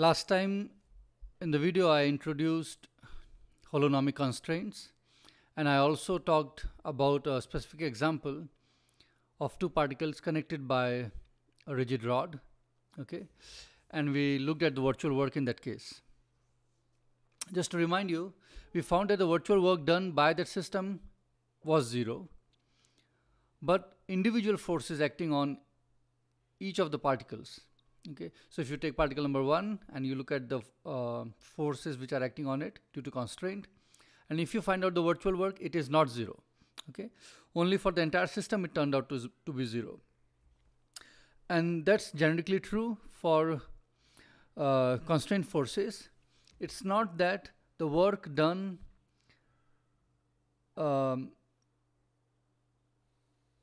Last time in the video I introduced holonomic constraints and I also talked about a specific example of two particles connected by a rigid rod okay? And we looked at the virtual work in that case. Just to remind you we found that the virtual work done by that system was zero but individual forces acting on each of the particles okay so if you take particle number one and you look at the uh, forces which are acting on it due to constraint and if you find out the virtual work it is not zero okay? Only for the entire system it turned out to, to be zero. And that's generically true for uh, constraint forces. It's not that the work done um,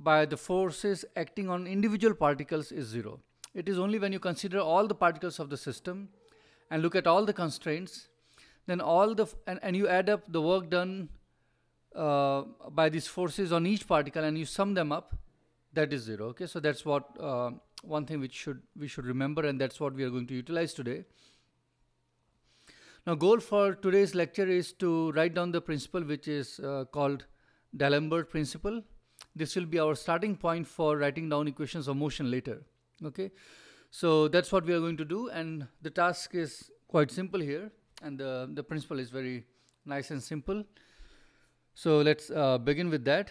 by the forces acting on individual particles is zero. It is only when you consider all the particles of the system and look at all the constraints, then all the, and, and you add up the work done uh, by these forces on each particle and you sum them up, that is zero. Okay, so that's what uh, one thing which should we should remember and that's what we are going to utilize today. Now goal for today's lecture is to write down the principle which is uh, called D'Alembert principle this will be our starting point for writing down equations of motion later okay? So that's what we are going to do and the task is quite simple here and the, the principle is very nice and simple. So let's uh, begin with that.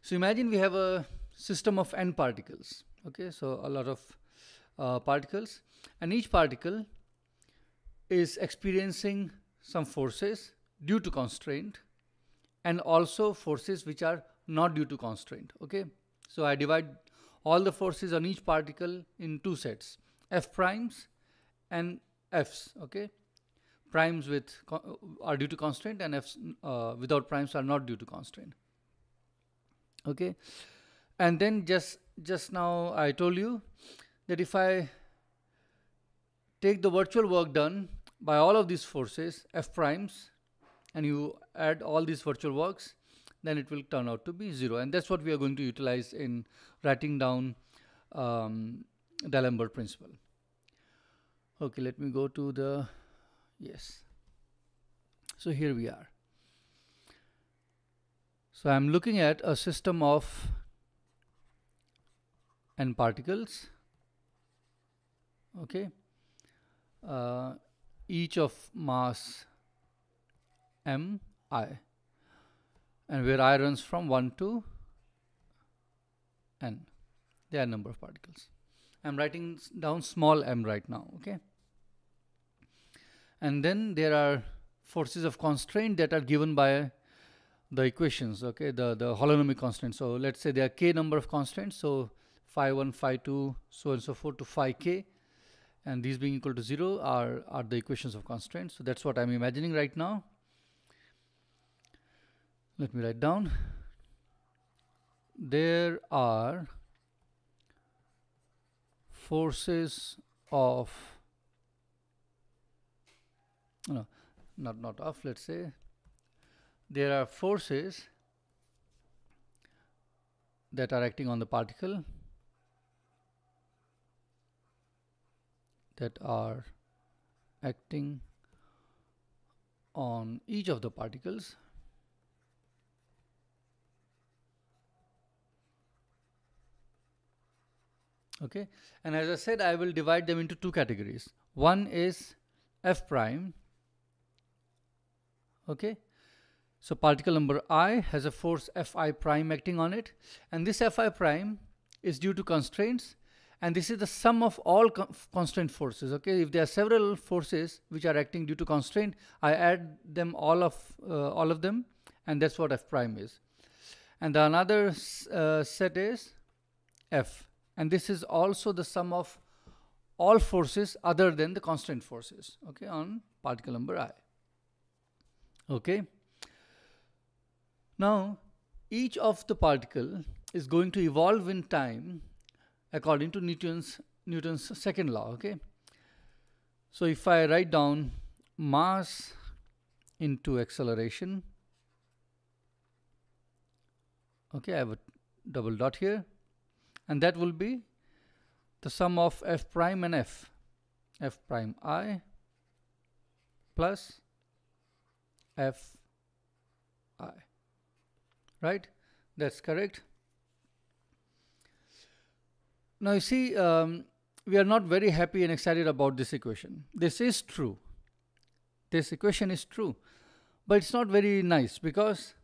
So imagine we have a system of n particles okay? So a lot of uh, particles and each particle is experiencing some forces due to constraint and also forces which are not due to constraint okay? So I divide all the forces on each particle in two sets f primes and f's okay? Primes with are due to constraint and f's uh, without primes are not due to constraint okay? And then just just now I told you that if I take the virtual work done by all of these forces f primes and you add all these virtual works then it will turn out to be zero. And that's what we are going to utilize in writing down um, D'Alembert principle. Okay let me go to the yes. So here we are. So I'm looking at a system of n particles. Okay. Uh, each of mass m i and where i runs from 1 to n. There are number of particles. I'm writing down small m right now okay? And then there are forces of constraint that are given by the equations okay? The the holonomic constraints so let's say there are k number of constraints. So phi 1 phi 2 so and so forth to phi k. And these being equal to 0 are are the equations of constraints. So that's what i'm imagining right now let me write down. There are forces of no not not of let's say. There are forces that are acting on the particle that are acting on each of the particles okay? And as I said I will divide them into two categories. One is f prime okay? So particle number i has a force fi prime acting on it. And this fi prime is due to constraints. And this is the sum of all con constraint forces okay? If there are several forces which are acting due to constraint I add them all of uh, all of them. And that's what f prime is. And the another uh, set is f and this is also the sum of all forces other than the constant forces okay on particle number i okay. Now each of the particle is going to evolve in time according to newton's newton's second law okay. So if i write down mass into acceleration okay i have a double dot here and that will be the sum of f prime and f. F prime i plus f i. Right? That's correct. Now you see um, we are not very happy and excited about this equation. This is true. This equation is true. But it's not very nice because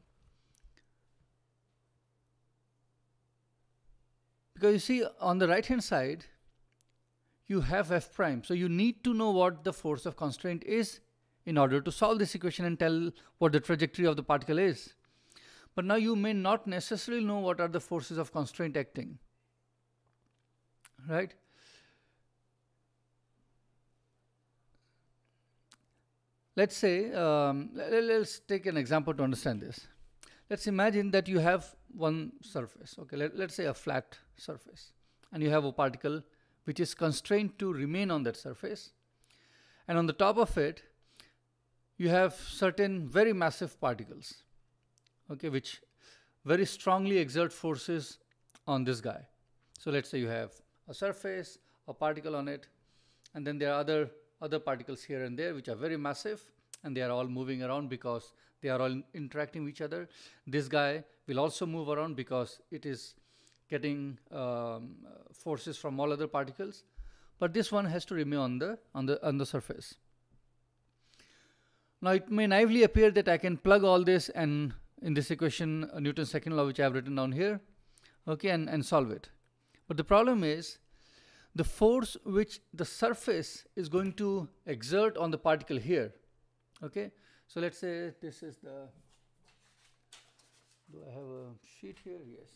because you see on the right hand side you have f prime. So you need to know what the force of constraint is in order to solve this equation and tell what the trajectory of the particle is. But now you may not necessarily know what are the forces of constraint acting right? Let's say um, let's take an example to understand this. Let's imagine that you have one surface okay? Let, let's say a flat surface. And you have a particle which is constrained to remain on that surface. And on the top of it you have certain very massive particles okay which very strongly exert forces on this guy. So let's say you have a surface a particle on it and then there are other other particles here and there which are very massive and they are all moving around because they are all interacting with each other. This guy will also move around because it is getting um, forces from all other particles. But this one has to remain on the, on, the, on the surface. Now it may naively appear that I can plug all this and in this equation uh, Newton's second law which I have written down here okay and, and solve it. But the problem is the force which the surface is going to exert on the particle here okay so let's say this is the do I have a sheet here? Yes.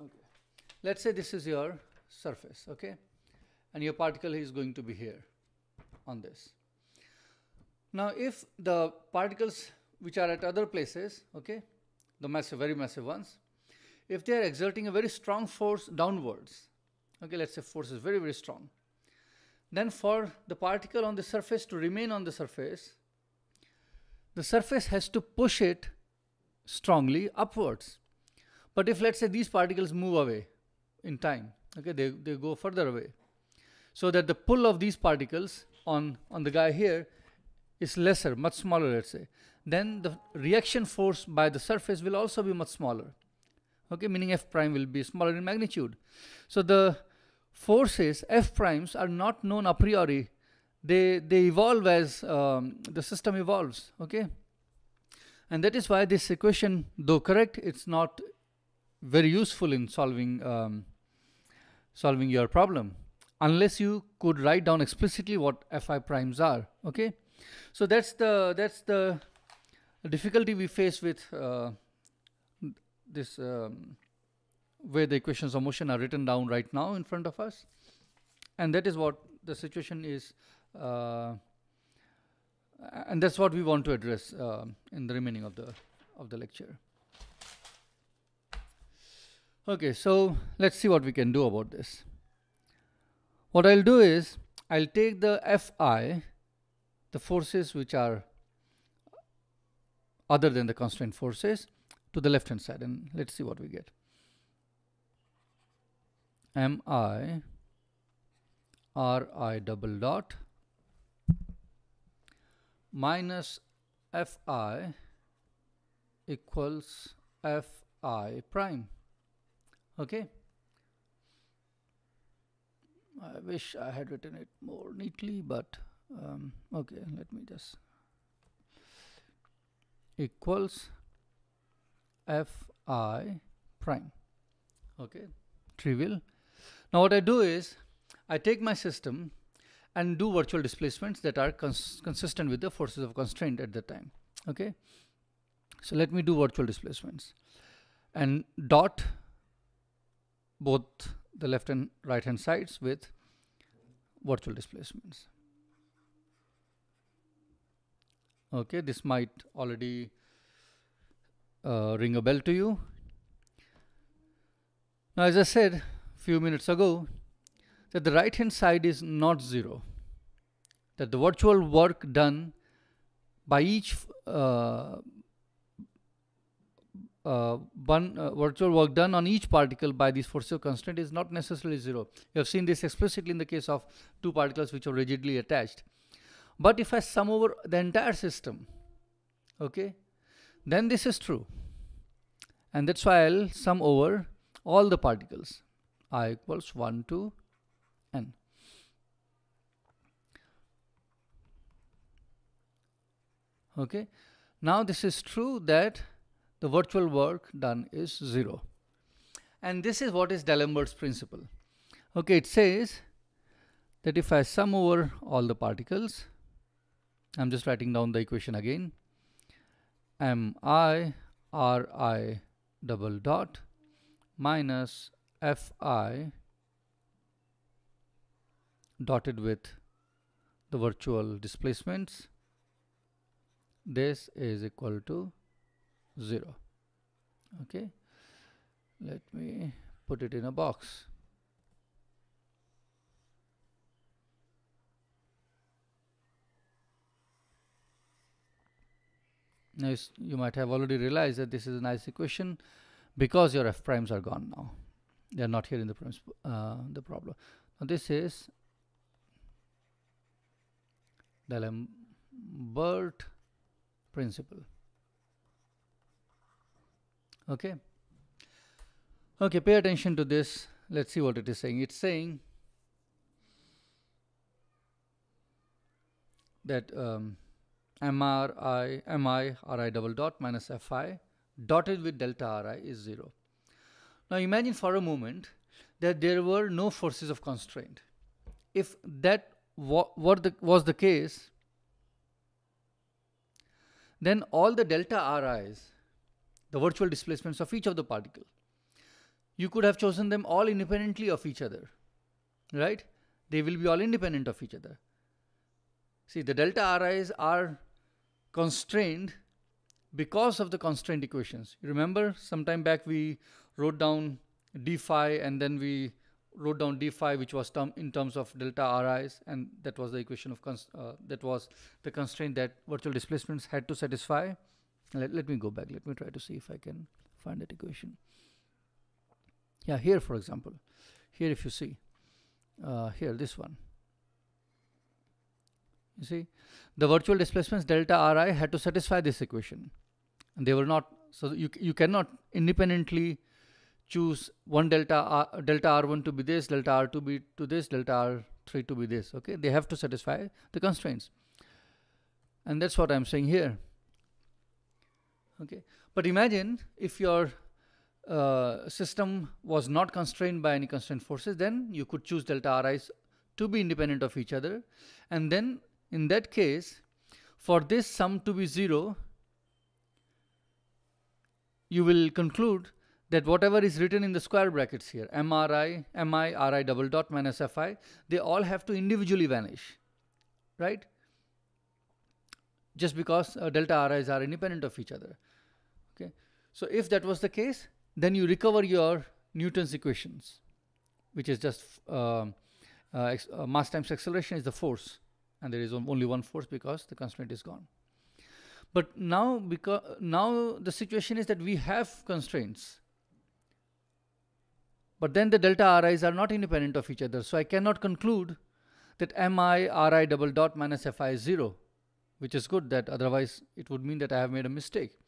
Okay. Let's say this is your surface okay? And your particle is going to be here on this. Now if the particles which are at other places okay the massive very massive ones if they are exerting a very strong force downwards okay let's say force is very very strong. Then for the particle on the surface to remain on the surface the surface has to push it strongly upwards. But if let's say these particles move away in time okay they, they go further away so that the pull of these particles on on the guy here is lesser much smaller let's say then the reaction force by the surface will also be much smaller. Okay meaning f prime will be smaller in magnitude. So the forces f primes are not known a priori. They they evolve as um, the system evolves okay? And that is why this equation though correct it's not very useful in solving um, solving your problem unless you could write down explicitly what fi primes are okay? So that's the that's the difficulty we face with uh, this um, where the equations of motion are written down right now in front of us. And that is what the situation is uh, and that's what we want to address uh, in the remaining of the of the lecture. Okay so let's see what we can do about this. What I'll do is I'll take the Fi the forces which are other than the constraint forces to the left hand side and let's see what we get m i r i double dot minus f i equals f i prime. Okay? I wish I had written it more neatly but um, okay let me just equals f i prime. Okay? Trivial now what I do is I take my system and do virtual displacements that are cons consistent with the forces of constraint at the time. Okay. So let me do virtual displacements and dot both the left and right hand sides with virtual displacements. Okay, this might already uh, ring a bell to you. Now, as I said, few minutes ago that the right hand side is not zero that the virtual work done by each uh, uh, one uh, virtual work done on each particle by this forces of constraint is not necessarily zero. You have seen this explicitly in the case of two particles which are rigidly attached. But if I sum over the entire system, okay, then this is true. And that's why I'll sum over all the particles. I equals 1 to n. Okay. Now this is true that the virtual work done is 0. And this is what is D'Alembert's principle. Okay, it says that if I sum over all the particles, I'm just writing down the equation again, m i r i double dot minus f i dotted with the virtual displacements. This is equal to 0 okay. Let me put it in a box. Now you might have already realized that this is a nice equation because your f primes are gone now they are not here in the uh, the problem. Now this is D'Alembert principle. Okay? Okay pay attention to this. Let's see what it is saying. It's saying that um, MRI, MI, RI double dot minus FI dotted with delta RI is 0. Now imagine for a moment that there were no forces of constraint. If that wa the, was the case, then all the delta ri's, the virtual displacements of each of the particle, you could have chosen them all independently of each other, right? They will be all independent of each other. See, the delta ri's are constrained because of the constraint equations. You remember sometime back we wrote down d phi and then we wrote down d phi which was term in terms of delta ri's and that was the equation of uh, that was the constraint that virtual displacements had to satisfy. Let, let me go back. Let me try to see if I can find that equation. Yeah here for example. Here if you see. Uh, here this one. You see? The virtual displacements delta ri had to satisfy this equation. And they were not so you, you cannot independently choose one delta R, delta r1 to be this, delta r2 be to this, delta r3 to be this. Okay, they have to satisfy the constraints, and that's what I'm saying here. Okay, but imagine if your uh, system was not constrained by any constraint forces, then you could choose delta ri's to be independent of each other, and then in that case, for this sum to be zero, you will conclude that whatever is written in the square brackets here, MRI, MI, RI double dot minus FI, they all have to individually vanish, right? Just because uh, delta RIs are independent of each other. Okay, so if that was the case, then you recover your Newton's equations, which is just uh, uh, uh mass times acceleration is the force, and there is only one force because the constraint is gone. But now, because now the situation is that we have constraints but then the delta ri's are not independent of each other. So I cannot conclude that mi ri double dot minus fi is 0, which is good that otherwise it would mean that I have made a mistake.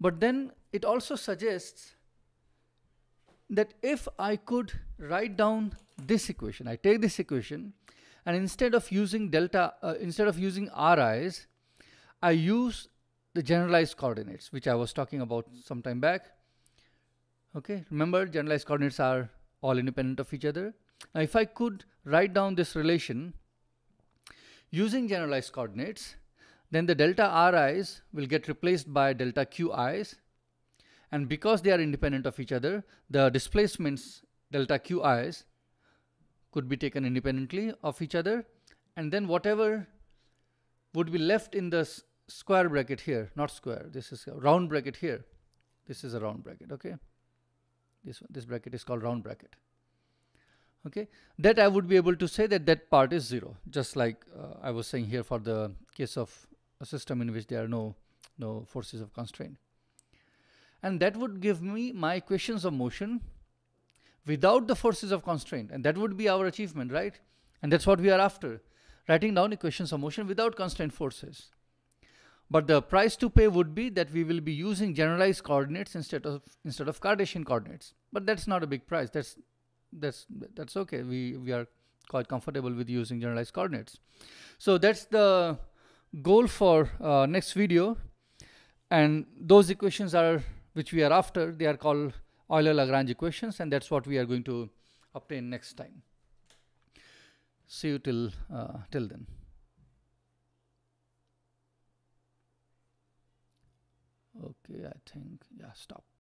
But then it also suggests that if I could write down this equation, I take this equation and instead of using delta, uh, instead of using ri's, I use the generalized coordinates, which I was talking about some time back. Okay, remember generalized coordinates are all independent of each other. Now if I could write down this relation using generalized coordinates, then the delta ri's will get replaced by delta qi's and because they are independent of each other, the displacements delta qi's could be taken independently of each other and then whatever would be left in the square bracket here, not square, this is a round bracket here. This is a round bracket, okay? This this bracket is called round bracket. Okay? That I would be able to say that that part is zero just like uh, I was saying here for the case of a system in which there are no no forces of constraint. And that would give me my equations of motion without the forces of constraint and that would be our achievement right? And that's what we are after writing down equations of motion without constraint forces but the price to pay would be that we will be using generalized coordinates instead of instead of Cartesian coordinates. But that's not a big price. That's that's that's okay. We we are quite comfortable with using generalized coordinates. So that's the goal for uh, next video. And those equations are which we are after they are called Euler-Lagrange equations and that's what we are going to obtain next time. See you till, uh, till then. Okay, I think, yeah, stop.